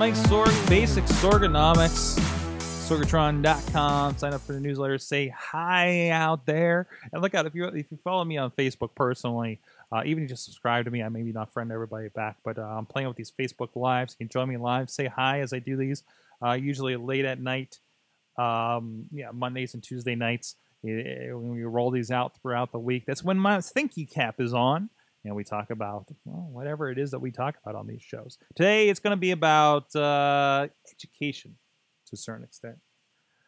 Mike Sorg, Basic Sorganomics, Sorgatron.com. Sign up for the newsletter. Say hi out there. And look out if you if you follow me on Facebook personally, uh, even if you just subscribe to me, I may maybe not friend everybody back, but uh, I'm playing with these Facebook lives. You can join me live. Say hi as I do these. Uh, usually late at night. Um, yeah, Mondays and Tuesday nights. When we roll these out throughout the week, that's when my thinky cap is on and we talk about well, whatever it is that we talk about on these shows. Today, it's going to be about uh, education to a certain extent.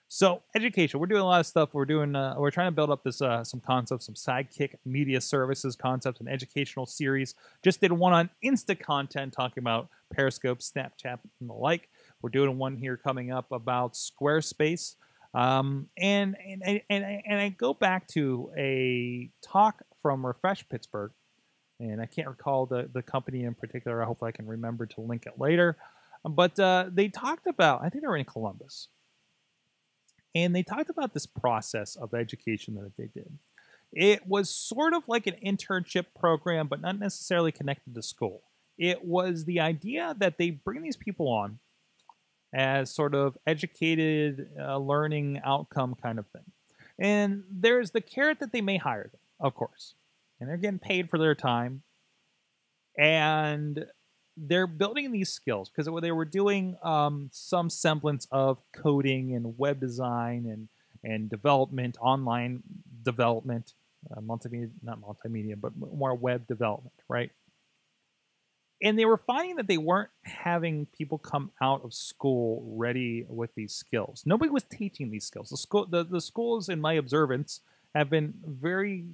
So, education. We're doing a lot of stuff. We're doing. Uh, we're trying to build up this uh, some concepts, some sidekick media services concepts, an educational series. Just did one on Insta content, talking about Periscope, Snapchat, and the like. We're doing one here coming up about Squarespace. Um, and, and, and, and I go back to a talk from Refresh Pittsburgh and I can't recall the, the company in particular. I hope I can remember to link it later. But uh, they talked about, I think they were in Columbus, and they talked about this process of education that they did. It was sort of like an internship program, but not necessarily connected to school. It was the idea that they bring these people on as sort of educated uh, learning outcome kind of thing. And there's the carrot that they may hire them, of course and they're getting paid for their time. And they're building these skills because they were doing um, some semblance of coding and web design and and development, online development, uh, multimedia, not multimedia, but more web development, right? And they were finding that they weren't having people come out of school ready with these skills. Nobody was teaching these skills. The school, the, the schools, in my observance, have been very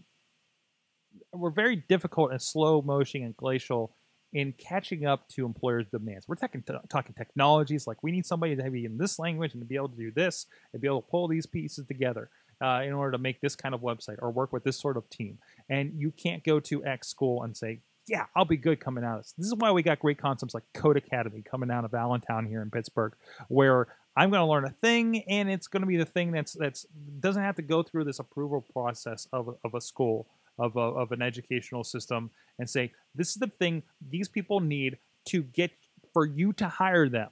were very difficult and slow motion and glacial in catching up to employers' demands. We're talking, talking technologies like we need somebody to be in this language and to be able to do this and be able to pull these pieces together uh, in order to make this kind of website or work with this sort of team. And you can't go to X school and say, yeah, I'll be good coming out of this. This is why we got great concepts like Code Academy coming out of Allentown here in Pittsburgh, where I'm going to learn a thing, and it's going to be the thing that's that's doesn't have to go through this approval process of, of a school of, a, of an educational system and say, this is the thing these people need to get for you to hire them.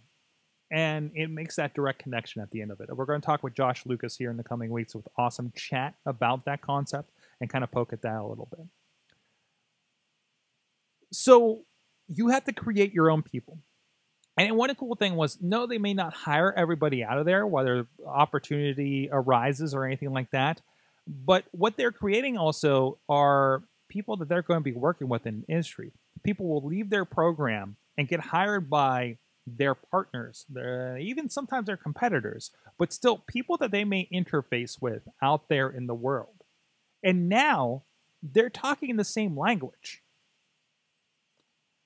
And it makes that direct connection at the end of it. We're going to talk with Josh Lucas here in the coming weeks with awesome chat about that concept and kind of poke at that a little bit. So you have to create your own people. And one cool thing was, no, they may not hire everybody out of there, whether opportunity arises or anything like that. But what they're creating also are people that they're going to be working with in industry. People will leave their program and get hired by their partners, their, even sometimes their competitors, but still people that they may interface with out there in the world. And now they're talking in the same language.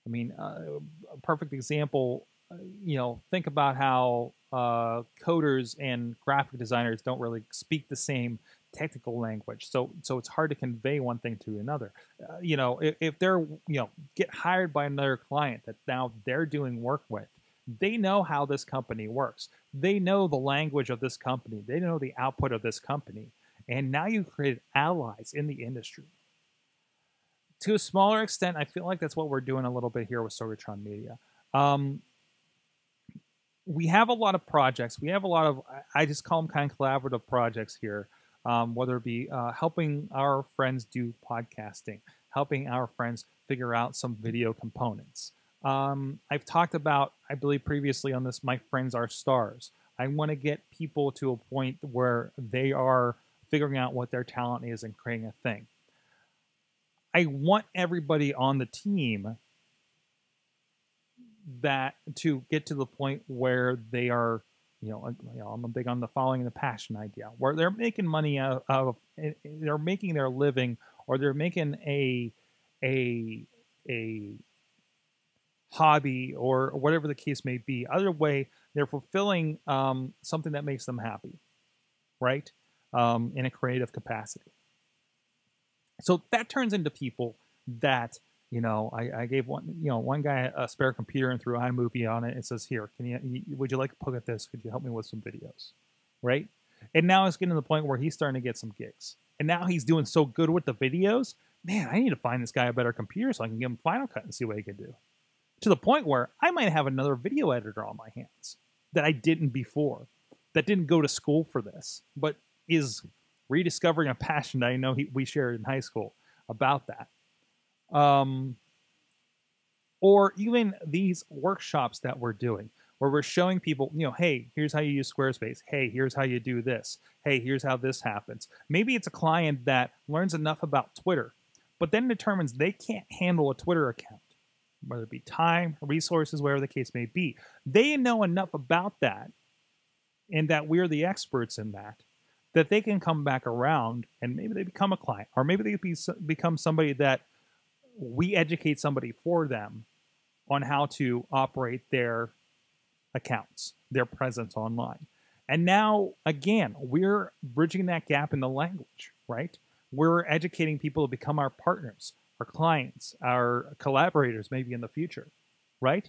I mean, uh, a perfect example, uh, you know, think about how uh, coders and graphic designers don't really speak the same technical language. So so it's hard to convey one thing to another. Uh, you know, if, if they're you know get hired by another client that now they're doing work with, they know how this company works. They know the language of this company. They know the output of this company. And now you create allies in the industry. To a smaller extent, I feel like that's what we're doing a little bit here with Sorgatron Media. Um, we have a lot of projects. We have a lot of, I just call them kind of collaborative projects here um, whether it be uh, helping our friends do podcasting, helping our friends figure out some video components. Um, I've talked about, I believe previously on this, my friends are stars. I want to get people to a point where they are figuring out what their talent is and creating a thing. I want everybody on the team that to get to the point where they are you know, you know, I'm a big on the following the passion idea, where they're making money out of, eh, eh, they're making their living, or they're making a, a, a hobby, or whatever the case may be. Either way, they're fulfilling um, something that makes them happy, right? Um, in a creative capacity. So that turns into people that you know, I, I, gave one, you know, one guy a spare computer and threw iMovie on it. It says, "Here, can you? Would you like to poke at this? Could you help me with some videos?" Right? And now it's getting to the point where he's starting to get some gigs. And now he's doing so good with the videos. Man, I need to find this guy a better computer so I can give him Final Cut and see what he can do. to the point where I might have another video editor on my hands that I didn't before, that didn't go to school for this, but is rediscovering a passion that I know he, we shared in high school about that. Um, or even these workshops that we're doing where we're showing people, you know, hey, here's how you use Squarespace. Hey, here's how you do this. Hey, here's how this happens. Maybe it's a client that learns enough about Twitter, but then determines they can't handle a Twitter account, whether it be time, resources, whatever the case may be. They know enough about that and that we're the experts in that that they can come back around and maybe they become a client or maybe they be, become somebody that we educate somebody for them on how to operate their accounts, their presence online. And now, again, we're bridging that gap in the language, right? We're educating people to become our partners, our clients, our collaborators, maybe in the future, right?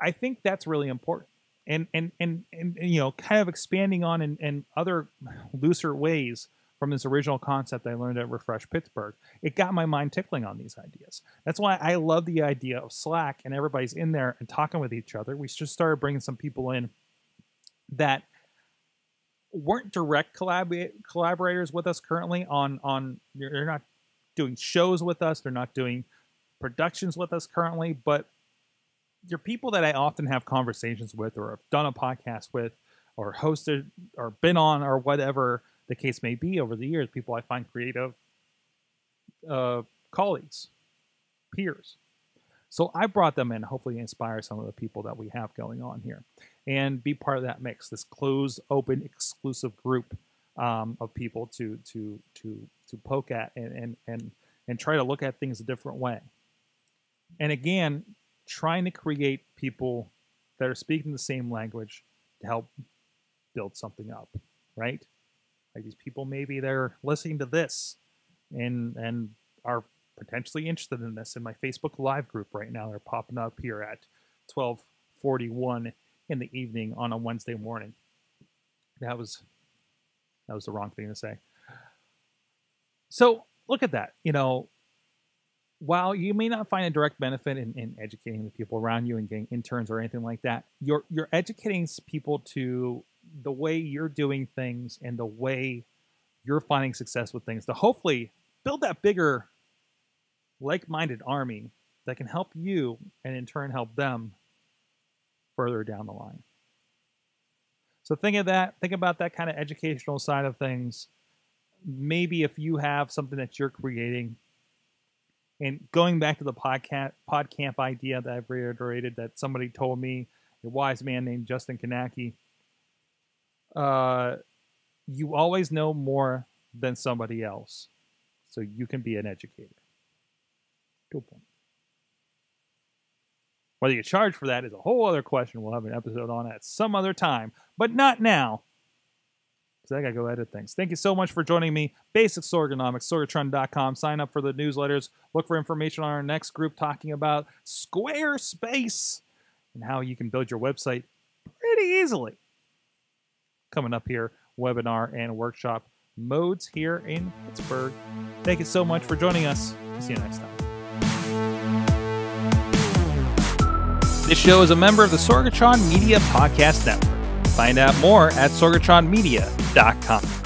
I think that's really important. And, and, and, and, and you know, kind of expanding on in, in other looser ways from this original concept I learned at Refresh Pittsburgh, it got my mind tickling on these ideas. That's why I love the idea of Slack and everybody's in there and talking with each other. We just started bringing some people in that weren't direct collab- collaborators with us currently on on they're not doing shows with us they're not doing productions with us currently but you're people that i often have conversations with or have done a podcast with or hosted or been on or whatever the case may be over the years, people I find creative uh, colleagues, peers. So I brought them in, hopefully inspire some of the people that we have going on here, and be part of that mix, this closed, open, exclusive group um, of people to to to to poke at and and and and try to look at things a different way. And again, trying to create people that are speaking the same language to help build something up, right? Like these people, maybe they're listening to this and and are potentially interested in this in my Facebook Live group right now. They're popping up here at 12:41 in the evening on a Wednesday morning. That was that was the wrong thing to say. So look at that. You know, while you may not find a direct benefit in, in educating the people around you and getting interns or anything like that, you're you're educating people to the way you're doing things and the way you're finding success with things to hopefully build that bigger like-minded army that can help you and in turn help them further down the line. So think of that, think about that kind of educational side of things. Maybe if you have something that you're creating and going back to the podcast podcamp idea that I've reiterated that somebody told me, a wise man named Justin Kownacki, uh, you always know more than somebody else. So you can be an educator. Good point. Whether you charge for that is a whole other question. We'll have an episode on at some other time, but not now. Because I got to go edit things. Thank you so much for joining me. Basic Sorganomics, sorgatron.com. Sign up for the newsletters. Look for information on our next group talking about Squarespace and how you can build your website pretty easily coming up here, webinar and workshop modes here in Pittsburgh. Thank you so much for joining us. See you next time. This show is a member of the Sorgatron Media Podcast Network. Find out more at sorgatronmedia.com.